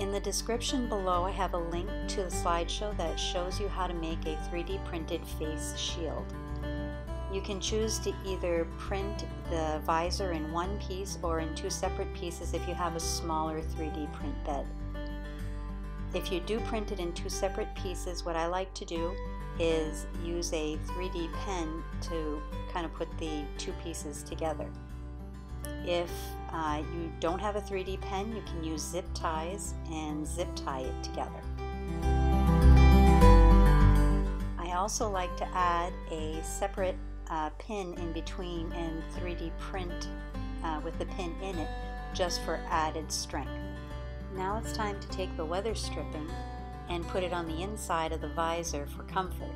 In the description below I have a link to the slideshow that shows you how to make a 3D printed face shield. You can choose to either print the visor in one piece or in two separate pieces if you have a smaller 3D print bed. If you do print it in two separate pieces, what I like to do is use a 3D pen to kind of put the two pieces together. If uh, you don't have a 3D pen, you can use zip ties and zip tie it together. I also like to add a separate uh, pin in between and 3D print uh, with the pin in it just for added strength. Now it's time to take the weather stripping and put it on the inside of the visor for comfort.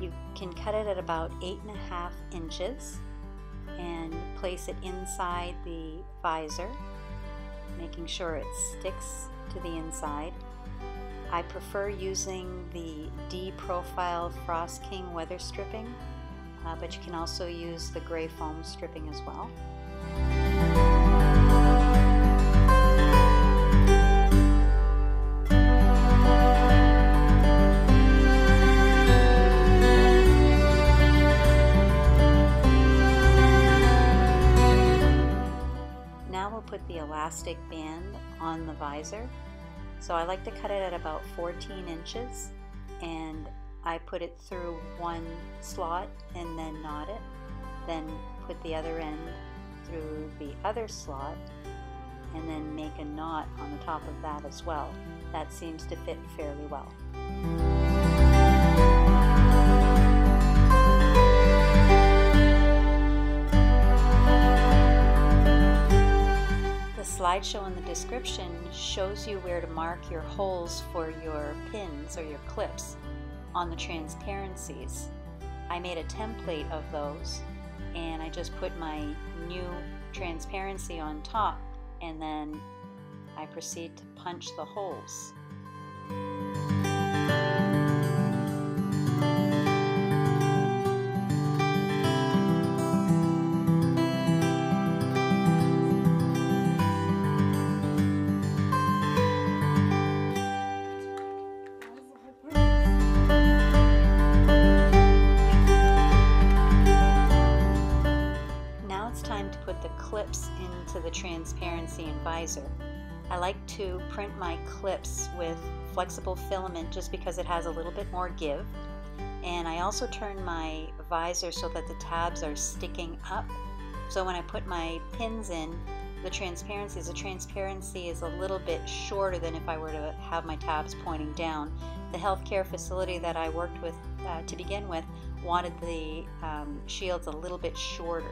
You can cut it at about eight and a half inches and place it inside the visor, making sure it sticks to the inside. I prefer using the D Profile Frost King weather stripping, uh, but you can also use the gray foam stripping as well. Elastic band on the visor. So I like to cut it at about 14 inches and I put it through one slot and then knot it. Then put the other end through the other slot and then make a knot on the top of that as well. That seems to fit fairly well. Slideshow in the description shows you where to mark your holes for your pins or your clips on the transparencies. I made a template of those and I just put my new transparency on top and then I proceed to punch the holes. Clips into the transparency and visor. I like to print my clips with flexible filament just because it has a little bit more give. And I also turn my visor so that the tabs are sticking up. So when I put my pins in, the transparency is the transparency is a little bit shorter than if I were to have my tabs pointing down. The healthcare facility that I worked with uh, to begin with wanted the um, shields a little bit shorter.